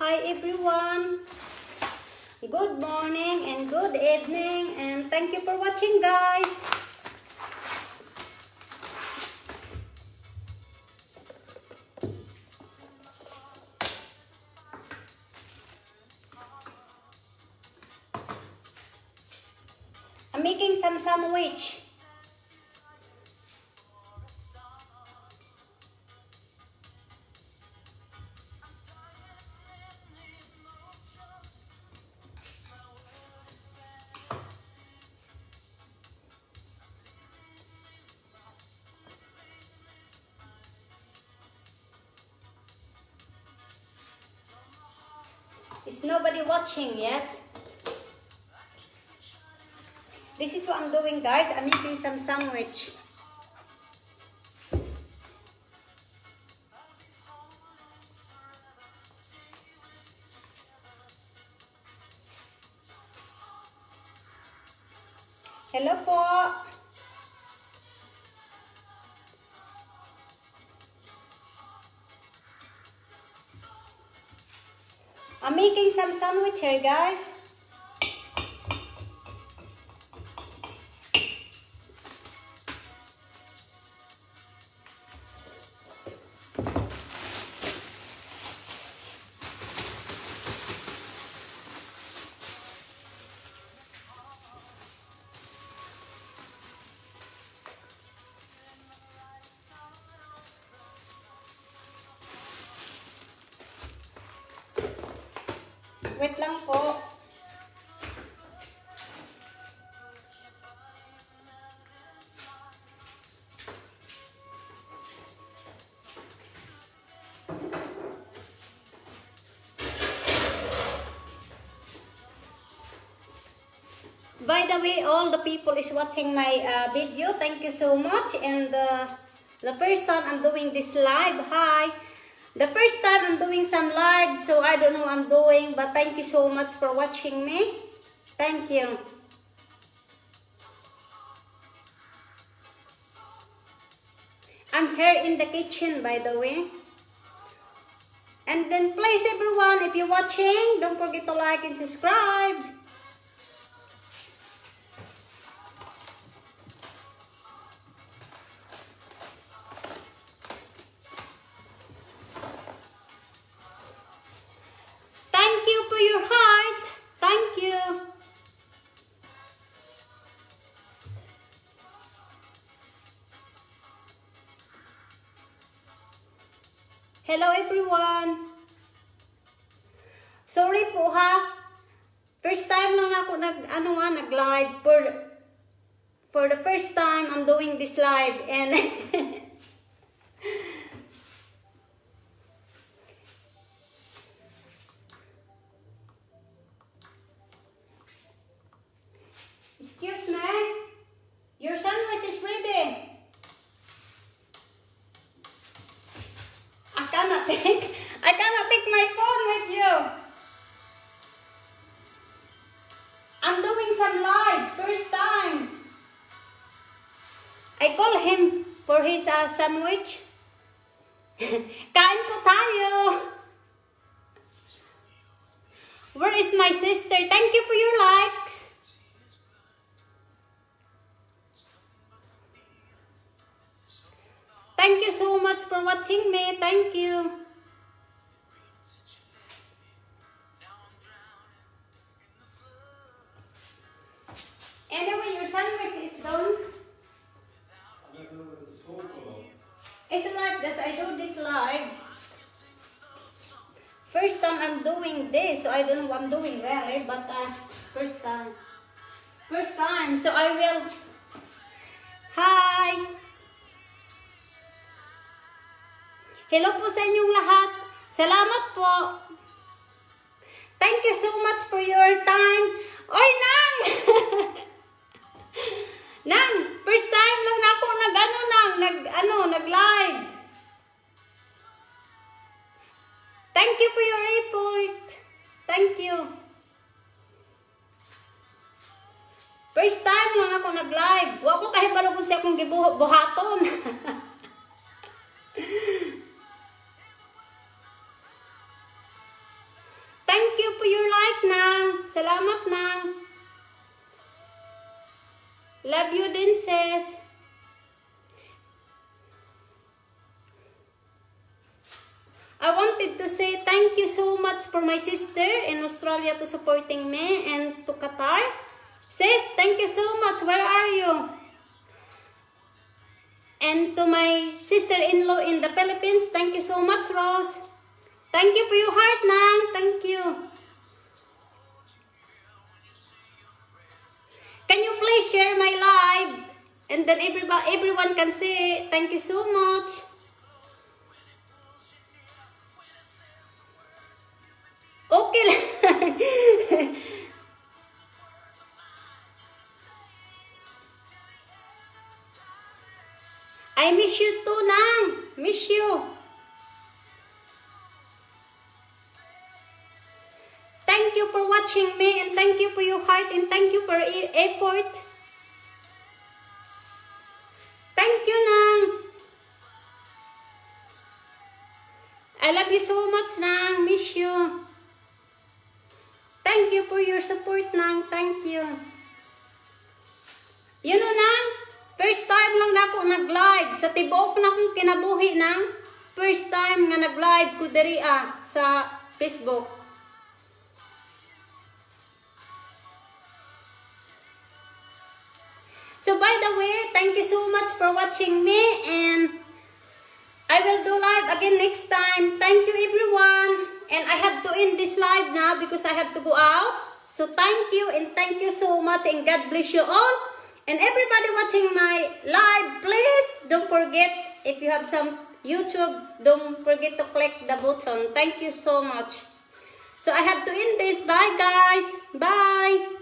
Hi everyone. Good morning and good evening and thank you for watching guys. I'm making some sandwich. Is nobody watching yet? This is what I'm doing guys. I'm making some sandwich. Hello po. Some sandwich here guys. Wait lang po. By the way, all the people is watching my uh, video. Thank you so much. And uh, the time I'm doing this live, hi. The first time I'm doing some live, so I don't know what I'm doing, but thank you so much for watching me. Thank you. I'm here in the kitchen, by the way. And then please everyone, if you're watching, don't forget to like and subscribe. Hello everyone. Sorry po ha. First time lang ako nag ano nga nag live for for the first time I'm doing this live and I call him for his uh, sandwich. Kain po tayo. Where is my sister? Thank you for your likes. Thank you so much for watching me. Thank you. Anyway, your sandwich is done. It's right that I do this live. First time I'm doing this, so I don't know I'm doing really, but uh, first time. First time, so I will. Hi! Hello po sa inyong lahat. Salamat po. Thank you so much for your time. First time lang ako nag live. Wa ko kahibalo kung siya akong gibuhaton. heart nang. Salamat nang. Love you din sis. I wanted to say thank you so much for my sister in Australia to supporting me and to Qatar. Sis, thank you so much. Where are you? And to my sister-in-law in the Philippines, thank you so much, Rose. Thank you for your heart, Nang. Thank you. Can you please share my live? And then everybody, everyone can see. Thank you so much. I miss you too, Nang. Miss you. Thank you for watching me and thank you for your heart and thank you for your effort. Thank you, Nang. I love you so much, Nang. Miss you. Thank you for your support, Nang. Thank you. You know, Nang, first time lang na ako nag-live. Sa tibuok na akong kinabuhi, Nang. First time nga nag-live ko diri ah, sa Facebook. So by the way, thank you so much for watching me and I will do live again next time. Thank you everyone. And I have to end this live now because I have to go out. So thank you and thank you so much and God bless you all. And everybody watching my live, please don't forget if you have some YouTube, don't forget to click the button. Thank you so much. So I have to end this. Bye guys. Bye.